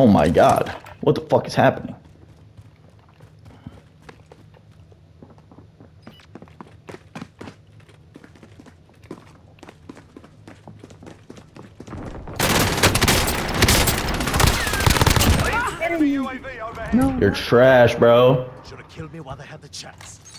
Oh my god. What the fuck is happening? Enemy UAV overhead. You're trash, bro. Should have killed me while they had the chance.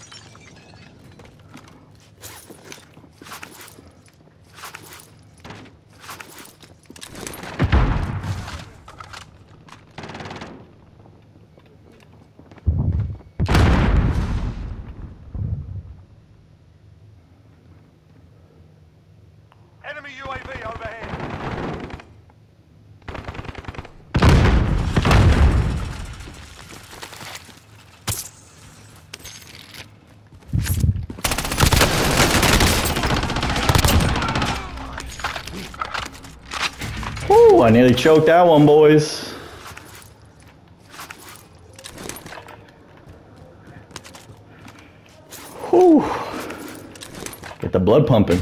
I nearly choked that one, boys. Whew. Get the blood pumping.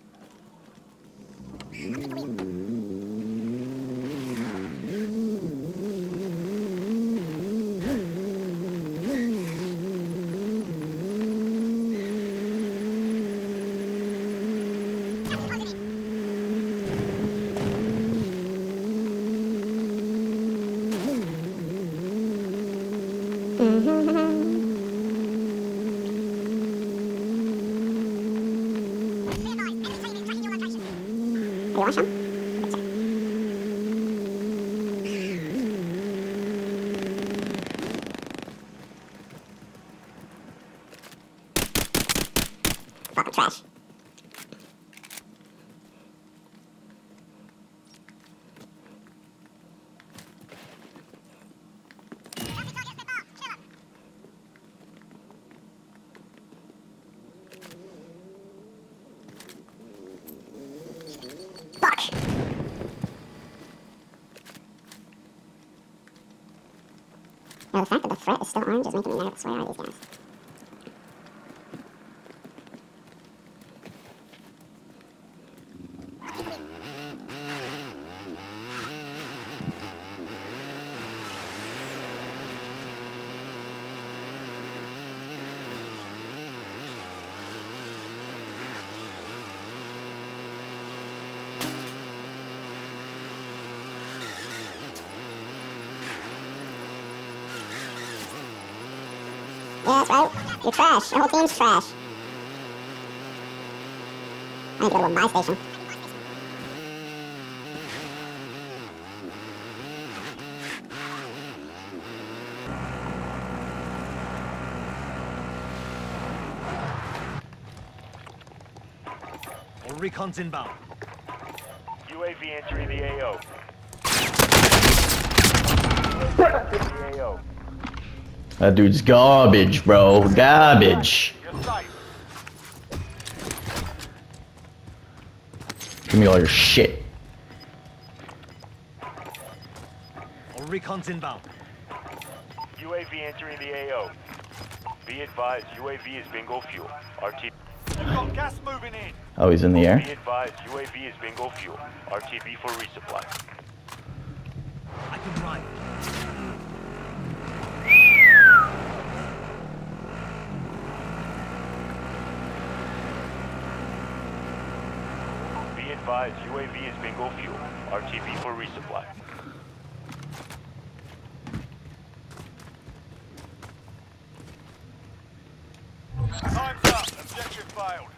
Fucking trash. Fuck. Yeah, the fact that the threat is still orange is making me nervous. Where are these guys? Yeah, that's right. You're trash. Your whole team's trash. I need to go to a buy station. All recon's inbound. UAV entering the AO. UAV AO. That dude's garbage, bro. Garbage. Give me all your shit. All recon's inbound. UAV entering the AO. Be advised, UAV is bingo fuel. RT. You've got gas moving in. Oh, he's in the air. Be air. advised, UAV is bingo fuel. RTB for resupply. I can drive. Advised, UAV is bingo fuel. RTB for resupply. Time's up. Objective failed.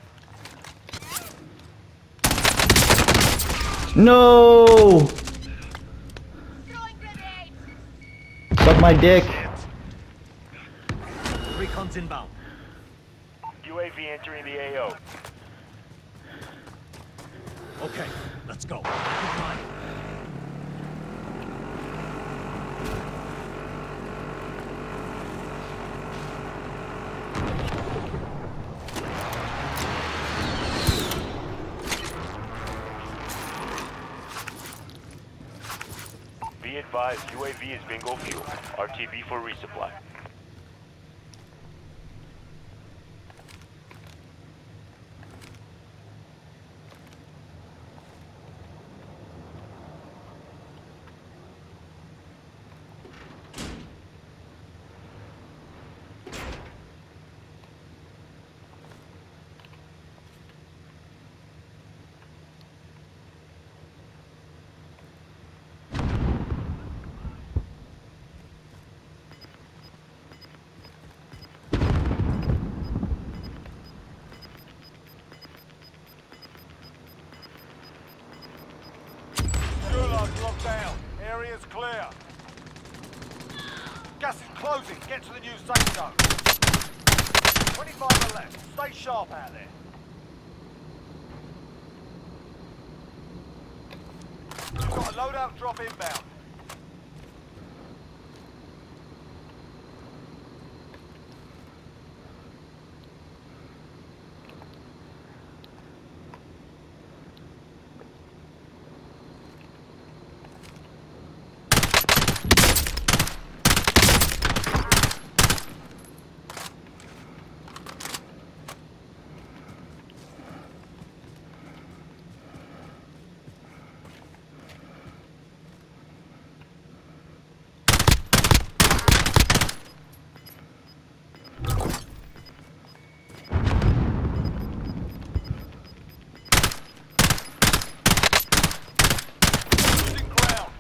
No! Suck my dick. Recon's inbound. UAV entering the AO. Okay, let's go. Good mind. Be advised, UAV is bingo fuel. RTB for resupply. Down. Area's clear. Gas is closing. Get to the new safe zone. 25 are left. Stay sharp out there. You've got a loadout drop inbound. Losing ground.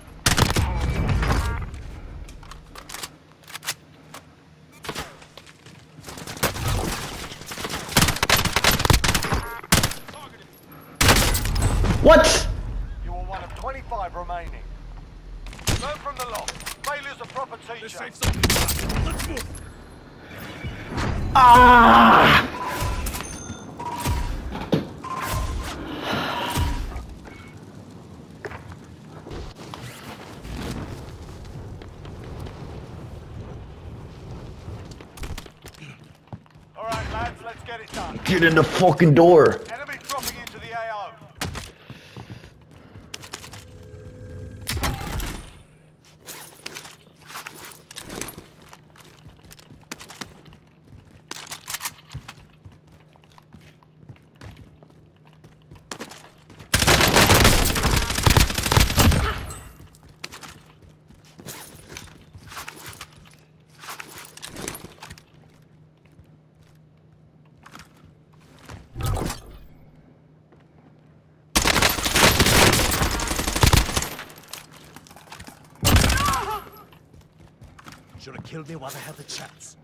What? You are one of 25 remaining. Learn from the loss. Failure's a proper teacher. Ah! All right, lads, let's get it done. Get in the fucking door. Enemy dropping into the AO. Should have killed me while I had the chance.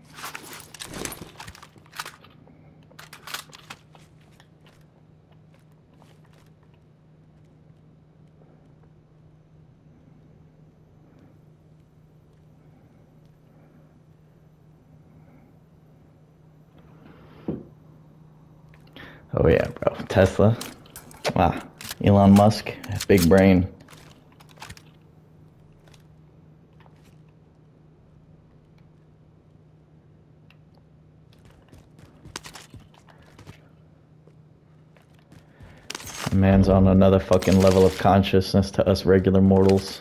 Oh yeah, bro. Tesla. Ah, Elon Musk. Big brain. Man's on another fucking level of consciousness to us regular mortals.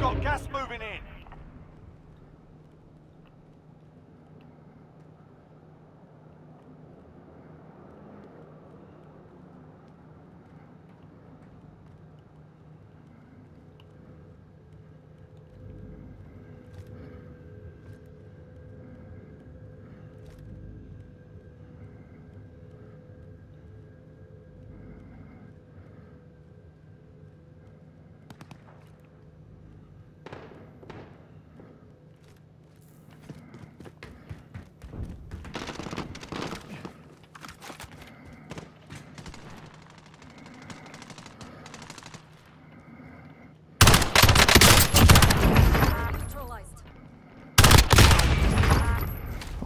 Got gas moving in.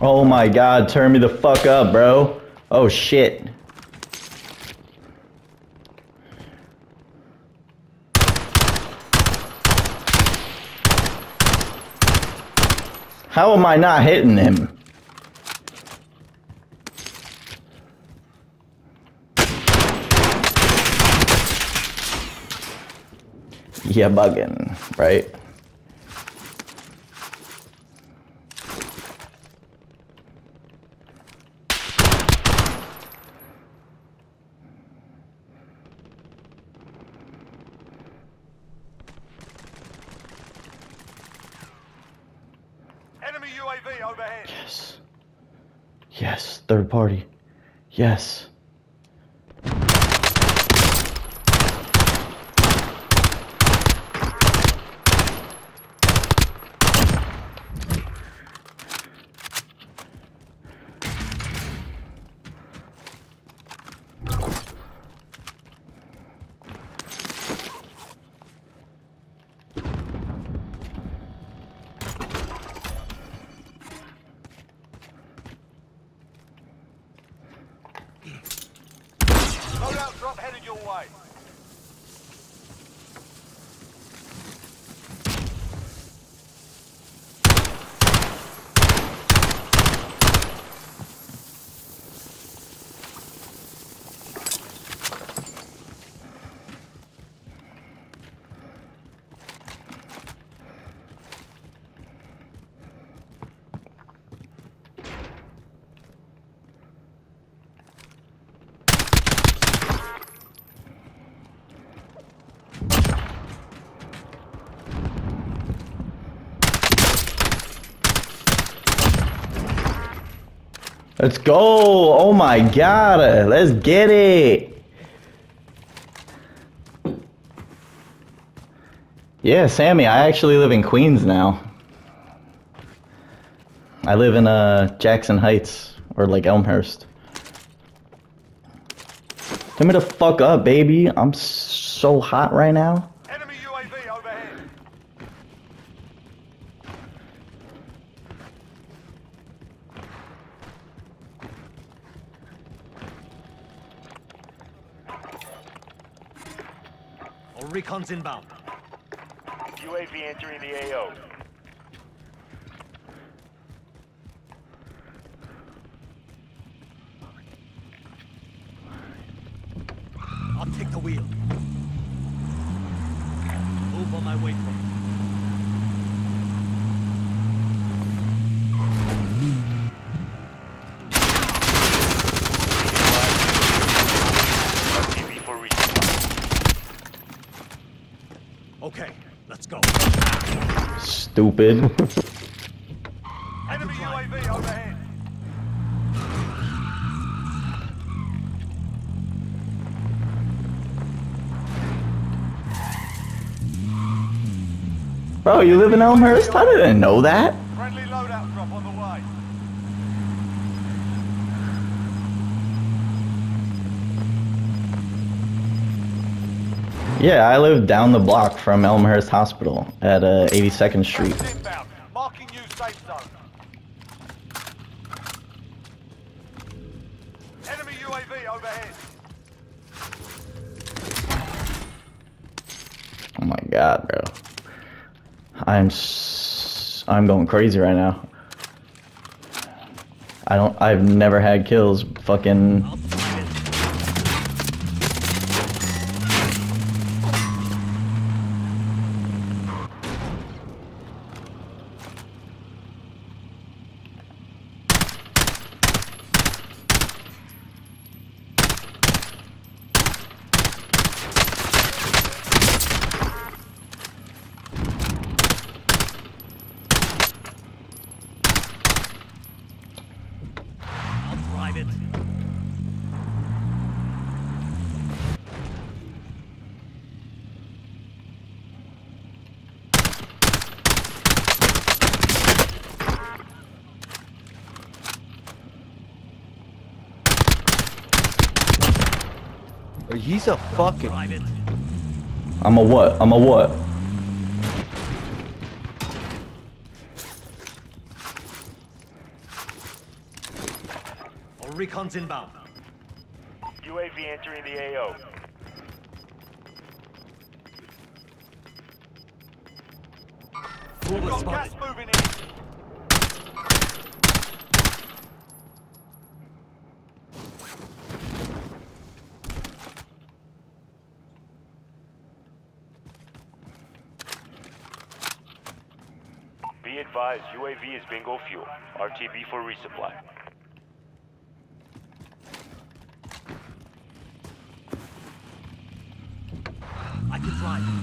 Oh my god, turn me the fuck up, bro. Oh shit. How am I not hitting him? Yeah, bugging, right? Enemy UAV overhead. Yes. Yes, third party. Yes. Loadout drop headed your way. Let's go. Oh my god. Let's get it. Yeah, Sammy, I actually live in Queens now. I live in uh Jackson Heights or like Elmhurst. Come me the fuck up, baby. I'm so hot right now. Recon's inbound. UAV entering the AO. I'll take the wheel. Move on my waypoint. TV for resupply. Okay, let's go. Stupid. Enemy UAV overhead. Bro, you live in Elmhurst? I didn't know that. Yeah, I live down the block from Elmhurst Hospital at uh, 82nd Street. Inbound. Marking new safe zone. Enemy UAV overhead. Oh my god, bro. I'm s- I'm going crazy right now. I don't I've never had kills fucking He's a fucking. I'm a what? I'm a what? All recon's inbound. UAV entering the AO. Move Got spotted. gas moving in. Be advised, UAV is bingo fuel. RTB for resupply. I can fly.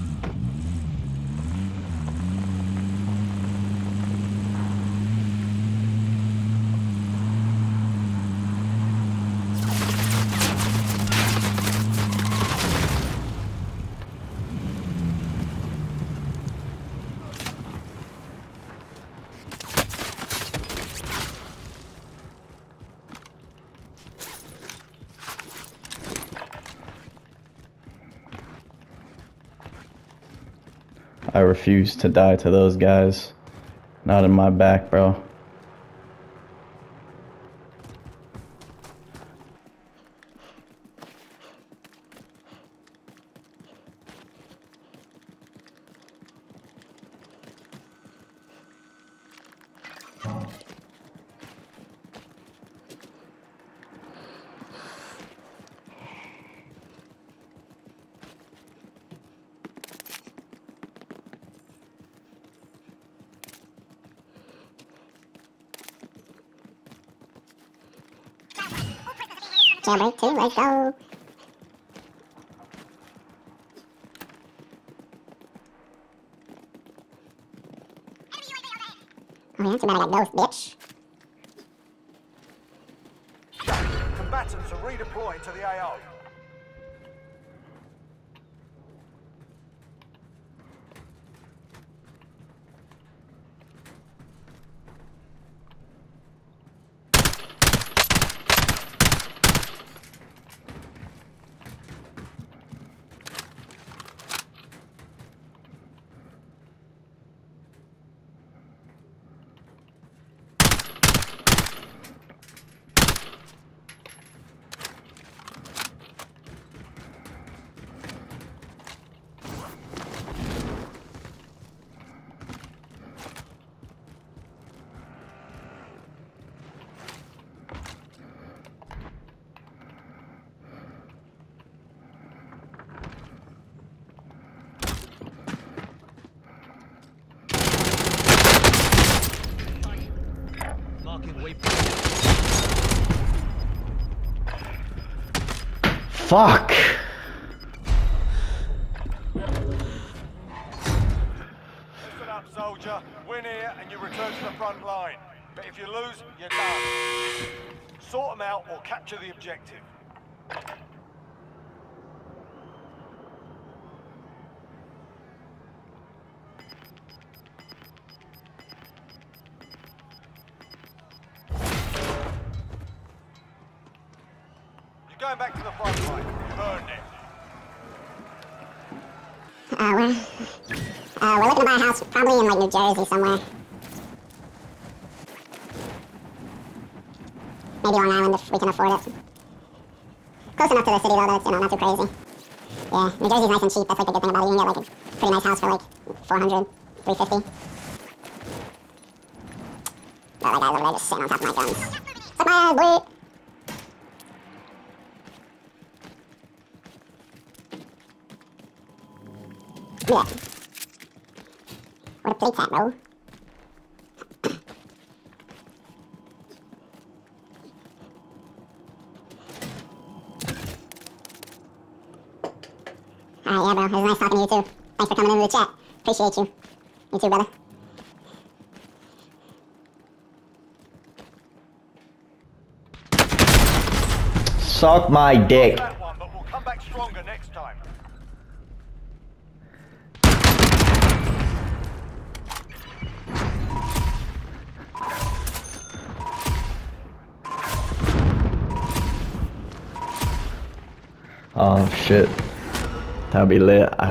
I refuse to die to those guys. Not in my back, bro. Jailbreak 2, let's go. Oh yeah, too bad I got bitch. Combatants are redeploying to the AO. Marking waypoint. Fuck! Listen up, soldier. Win here and you return to the front line. But if you lose, you're done. Sort them out or capture the objective. Going back to the front line. It. Uh, we're, looking to buy a house probably in like New Jersey somewhere. Maybe Long Island if we can afford it. Close enough to the city though that it's, you know, not too crazy. Yeah, New Jersey's nice and cheap. That's like the good thing about it. You can get like a pretty nice house for like 400, 350. But guy's over there just sitting on top of my guns. Suck my ass, boy! Yeah. What a play tap, bro. Alright, yeah, bro. It was nice talking to you, too. Thanks for coming into the chat. Appreciate you. You too, brother. Suck my dick. Oh shit. That'd be lit. I